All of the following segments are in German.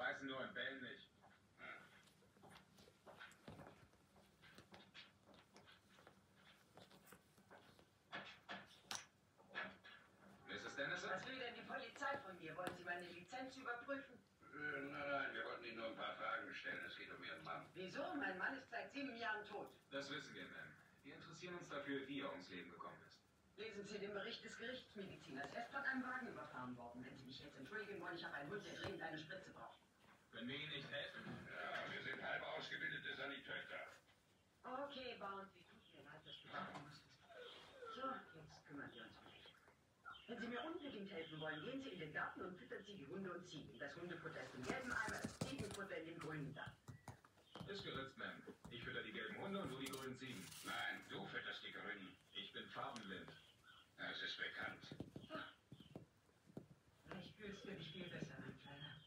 Beißen nur und bellen nicht. Mrs. Dennison? Was will denn die Polizei von mir? Wollen Sie meine Lizenz überprüfen? Äh, Nein, nein, wir wollten Ihnen nur ein paar Fragen stellen. Es geht um Ihren Mann. Wieso? Mein Mann ist seit sieben Jahren tot. Das wissen wir, Ma'am. Wir interessieren uns dafür, wie er ums Leben gekommen ist. Lesen Sie den Bericht des Gerichtsmediziners. Er ist von einem Wagen überfahren worden. Wenn Sie mich jetzt entschuldigen wollen, ich habe einen Hund, der dringend eine Spritze braucht. Können wir Ihnen nicht helfen? Ja, wir sind halb ausgebildete Sanitäter. Okay, wie tut mir leid, dass du sagen musstest. So, jetzt kümmern wir uns um dich. Wenn Sie mir unbedingt helfen wollen, gehen Sie in den Garten und füttern Sie die Hunde und Ziegen. Das Hundefutter ist im gelben Eimer, das Ziegenfutter in dem grünen da. Ist geritzt, Ma'am. Ich fütter die gelben Hunde und du die grünen Ziegen. Nein, du fütterst die Grünen. Ich bin farbenblind. Das ist bekannt. Vielleicht fühlst du dich viel besser, mein Kleiner.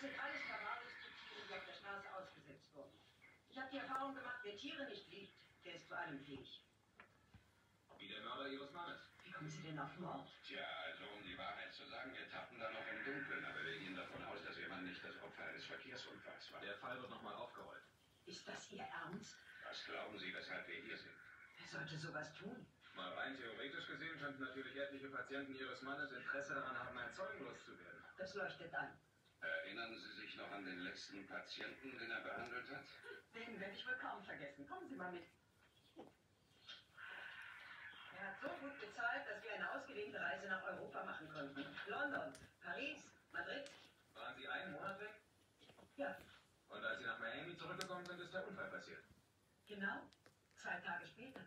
Das sind alles Verwahrungstiere, die auf der Straße ausgesetzt wurden. Ich habe die Erfahrung gemacht, wer Tiere nicht liebt, der ist zu allem fähig. Wie der Mörder ihres Mannes. Wie kommen Sie denn auf Mord? Tja, also um die Wahrheit zu sagen, wir tappen da noch im Dunkeln, aber wir gehen davon aus, dass Ihr Mann nicht das Opfer eines Verkehrsunfalls war. Der Fall wird nochmal aufgerollt. Ist das Ihr Ernst? Was glauben Sie, weshalb wir hier sind? Wer sollte sowas tun? Mal rein theoretisch gesehen könnten natürlich etliche Patienten ihres Mannes Interesse daran haben, ein Zeugen loszuwerden. Das leuchtet ein. Erinnern Sie sich noch an den letzten Patienten, den er behandelt hat? Den werde ich wohl kaum vergessen. Kommen Sie mal mit. Er hat so gut bezahlt, dass wir eine ausgedehnte Reise nach Europa machen konnten. London, Paris, Madrid. Waren Sie einen Monat weg? Ja, Und als Sie nach Miami zurückgekommen sind, ist der Unfall passiert. genau. Zwei Tage später.